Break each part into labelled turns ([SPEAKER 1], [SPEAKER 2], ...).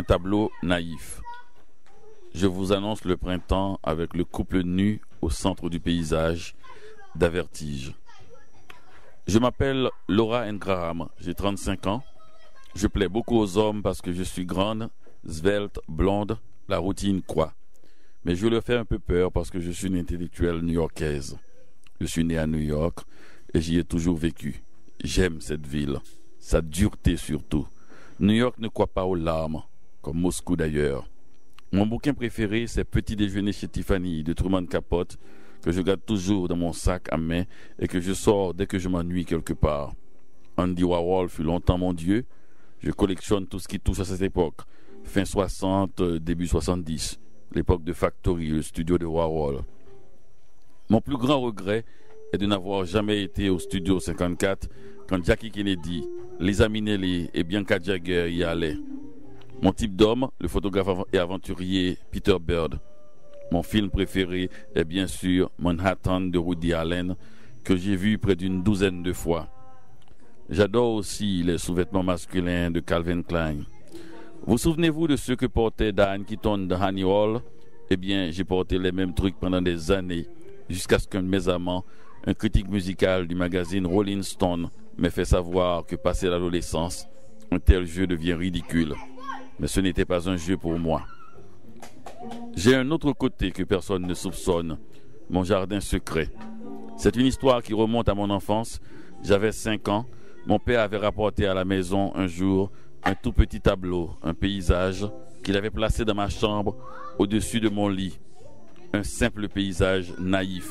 [SPEAKER 1] un tableau naïf. Je vous annonce le printemps avec le couple nu au centre du paysage d'Avertige. Je m'appelle Laura Graham, j'ai 35 ans. Je plais beaucoup aux hommes parce que je suis grande, svelte, blonde, la routine quoi. Mais je leur fais un peu peur parce que je suis une intellectuelle new-yorkaise. Je suis né à New York et j'y ai toujours vécu. J'aime cette ville, sa dureté surtout. New York ne croit pas aux larmes, comme Moscou d'ailleurs. Mon bouquin préféré, c'est Petit déjeuner chez Tiffany de Truman Capote, que je garde toujours dans mon sac à main et que je sors dès que je m'ennuie quelque part. Andy Warhol fut longtemps mon dieu. Je collectionne tout ce qui touche à cette époque, fin 60, début 70, l'époque de Factory, le studio de Warhol. Mon plus grand regret est de n'avoir jamais été au studio 54 quand Jackie Kennedy, Lisa Minnelli et Bianca Jagger y allaient. Mon type d'homme, le photographe et aventurier Peter Bird. Mon film préféré est bien sûr Manhattan de Woody Allen, que j'ai vu près d'une douzaine de fois. J'adore aussi les sous-vêtements masculins de Calvin Klein. Vous souvenez-vous de ce que portait Diane Keaton de Honey Eh bien, j'ai porté les mêmes trucs pendant des années jusqu'à ce qu'un de mes amants, un critique musical du magazine Rolling Stone, m'ait fait savoir que passé l'adolescence, un tel jeu devient ridicule. Mais ce n'était pas un jeu pour moi. J'ai un autre côté que personne ne soupçonne, mon jardin secret. C'est une histoire qui remonte à mon enfance. J'avais 5 ans. Mon père avait rapporté à la maison un jour un tout petit tableau, un paysage qu'il avait placé dans ma chambre au-dessus de mon lit un simple paysage naïf.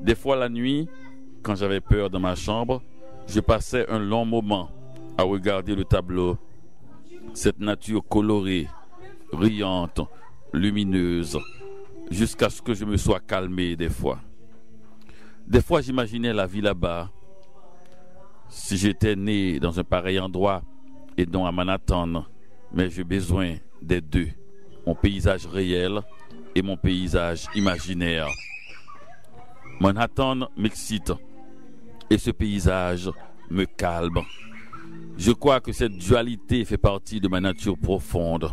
[SPEAKER 1] Des fois la nuit, quand j'avais peur dans ma chambre, je passais un long moment à regarder le tableau, cette nature colorée, riante, lumineuse, jusqu'à ce que je me sois calmé des fois. Des fois j'imaginais la vie là-bas. Si j'étais né dans un pareil endroit et non à Manhattan, mais j'ai besoin des deux, mon paysage réel et mon paysage imaginaire. Manhattan m'excite et ce paysage me calme. Je crois que cette dualité fait partie de ma nature profonde.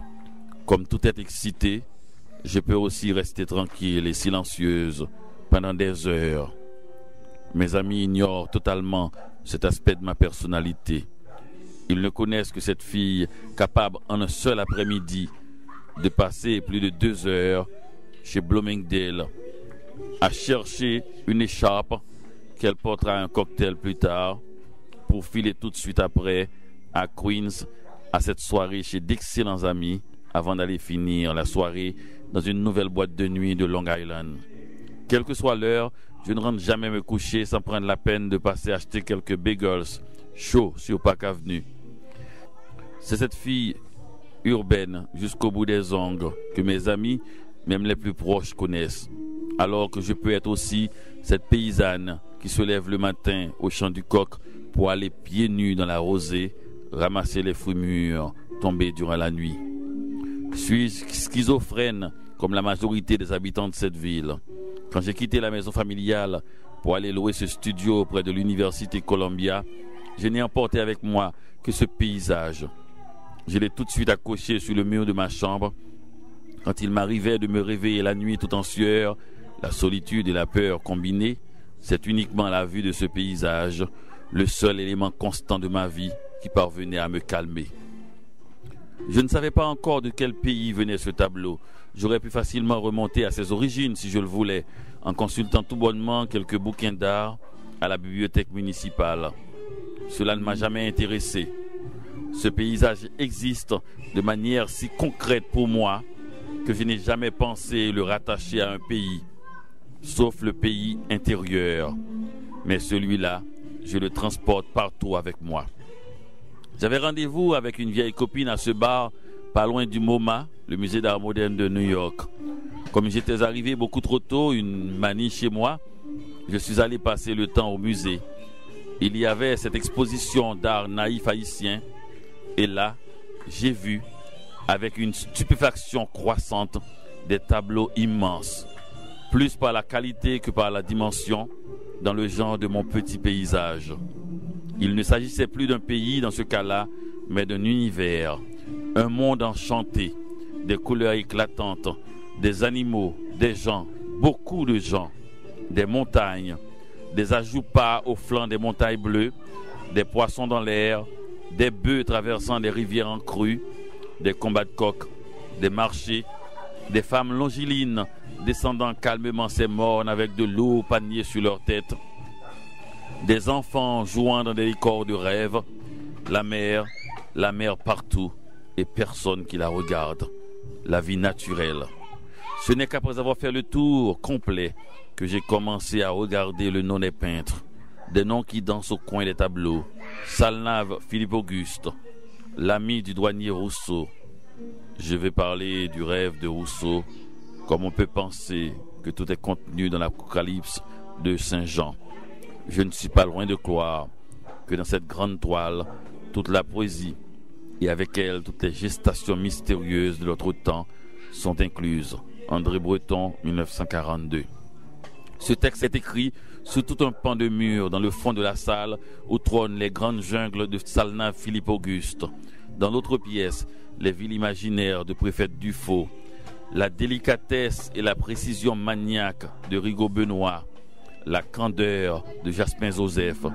[SPEAKER 1] Comme tout être excité, je peux aussi rester tranquille et silencieuse pendant des heures. Mes amis ignorent totalement cet aspect de ma personnalité. Ils ne connaissent que cette fille capable en un seul après-midi de passer plus de deux heures chez Bloomingdale à chercher une écharpe qu'elle portera un cocktail plus tard pour filer tout de suite après à Queens à cette soirée chez d'excellents amis avant d'aller finir la soirée dans une nouvelle boîte de nuit de Long Island. Quelle que soit l'heure, je ne rentre jamais me coucher sans prendre la peine de passer acheter quelques bagels chauds sur Park Avenue. C'est cette fille urbaine jusqu'au bout des ongles que mes amis même les plus proches connaissent. Alors que je peux être aussi cette paysanne qui se lève le matin au champ du coq pour aller pieds nus dans la rosée, ramasser les fruits mûrs tombés durant la nuit. Je suis schizophrène comme la majorité des habitants de cette ville. Quand j'ai quitté la maison familiale pour aller louer ce studio près de l'université Columbia, je n'ai emporté avec moi que ce paysage. Je l'ai tout de suite accroché sur le mur de ma chambre quand il m'arrivait de me réveiller la nuit tout en sueur, la solitude et la peur combinées, c'est uniquement la vue de ce paysage, le seul élément constant de ma vie qui parvenait à me calmer. Je ne savais pas encore de quel pays venait ce tableau. J'aurais pu facilement remonter à ses origines si je le voulais, en consultant tout bonnement quelques bouquins d'art à la bibliothèque municipale. Cela ne m'a jamais intéressé. Ce paysage existe de manière si concrète pour moi que je n'ai jamais pensé le rattacher à un pays, sauf le pays intérieur. Mais celui-là, je le transporte partout avec moi. J'avais rendez-vous avec une vieille copine à ce bar, pas loin du MoMA, le musée d'art moderne de New York. Comme j'étais arrivé beaucoup trop tôt, une manie chez moi, je suis allé passer le temps au musée. Il y avait cette exposition d'art naïf haïtien, et là, j'ai vu avec une stupéfaction croissante des tableaux immenses, plus par la qualité que par la dimension, dans le genre de mon petit paysage. Il ne s'agissait plus d'un pays dans ce cas-là, mais d'un univers, Un monde enchanté, des couleurs éclatantes, des animaux, des gens, beaucoup de gens, des montagnes, des ajoupas au flanc des montagnes bleues, des poissons dans l'air, des bœufs traversant des rivières en crue, des combats de coqs, des marchés, des femmes longilines descendant calmement ces mornes avec de lourds paniers sur leur tête, des enfants jouant dans des décors de rêve, la mer, la mer partout et personne qui la regarde, la vie naturelle. Ce n'est qu'après avoir fait le tour complet que j'ai commencé à regarder le nom des peintres, des noms qui dansent au coin des tableaux. Salnave Philippe Auguste, l'ami du douanier Rousseau. Je vais parler du rêve de Rousseau, comme on peut penser que tout est contenu dans l'Apocalypse de Saint Jean. Je ne suis pas loin de croire que dans cette grande toile, toute la poésie et avec elle toutes les gestations mystérieuses de notre temps sont incluses. André Breton, 1942. Ce texte est écrit sur tout un pan de mur dans le fond de la salle où trônent les grandes jungles de Salna Philippe Auguste. Dans l'autre pièce, les villes imaginaires de préfète Dufaux, la délicatesse et la précision maniaque de Rigaud Benoît, la candeur de Jaspin Joseph,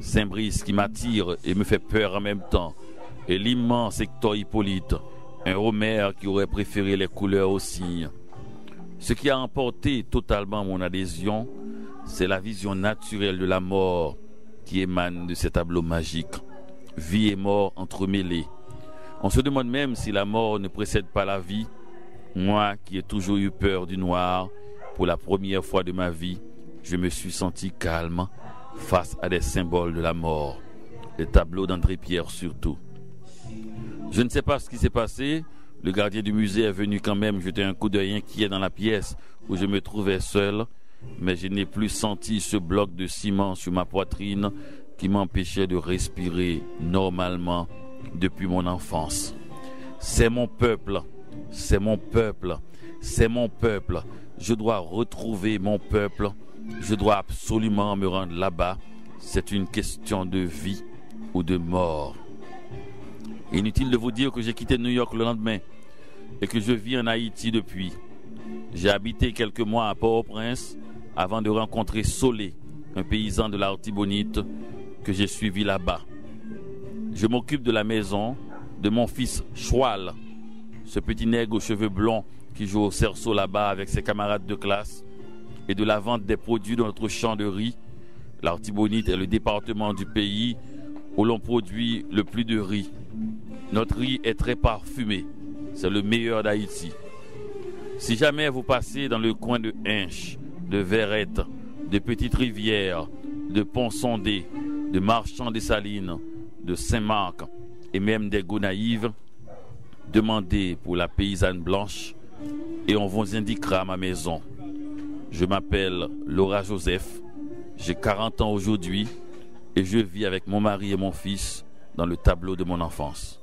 [SPEAKER 1] Saint-Brice qui m'attire et me fait peur en même temps, et l'immense Hector Hippolyte, un Homère qui aurait préféré les couleurs aux signes. Ce qui a emporté totalement mon adhésion, c'est la vision naturelle de la mort qui émane de ces tableaux magiques. Vie et mort entremêlées. On se demande même si la mort ne précède pas la vie. Moi qui ai toujours eu peur du noir, pour la première fois de ma vie, je me suis senti calme face à des symboles de la mort. Les tableaux d'André Pierre surtout. Je ne sais pas ce qui s'est passé. Le gardien du musée est venu quand même jeter un coup d'œil inquiet dans la pièce où je me trouvais seul, mais je n'ai plus senti ce bloc de ciment sur ma poitrine qui m'empêchait de respirer normalement depuis mon enfance. C'est mon peuple, c'est mon peuple, c'est mon peuple. Je dois retrouver mon peuple. Je dois absolument me rendre là-bas. C'est une question de vie ou de mort. Inutile de vous dire que j'ai quitté New York le lendemain et que je vis en Haïti depuis. J'ai habité quelques mois à Port-au-Prince avant de rencontrer Solé, un paysan de l'Artibonite que j'ai suivi là-bas. Je m'occupe de la maison de mon fils Choual, ce petit nègre aux cheveux blonds qui joue au cerceau là-bas avec ses camarades de classe, et de la vente des produits de notre champ de riz. L'Artibonite est le département du pays où l'on produit le plus de riz. Notre riz est très parfumé. C'est le meilleur d'Haïti. Si jamais vous passez dans le coin de Hinche, de Verrette, de Petite Rivière, de Pont-Sondé, de Marchand des Salines, de Saint-Marc et même des Gonaïves, demandez pour la paysanne blanche et on vous indiquera ma maison. Je m'appelle Laura Joseph, j'ai 40 ans aujourd'hui et je vis avec mon mari et mon fils dans le tableau de mon enfance.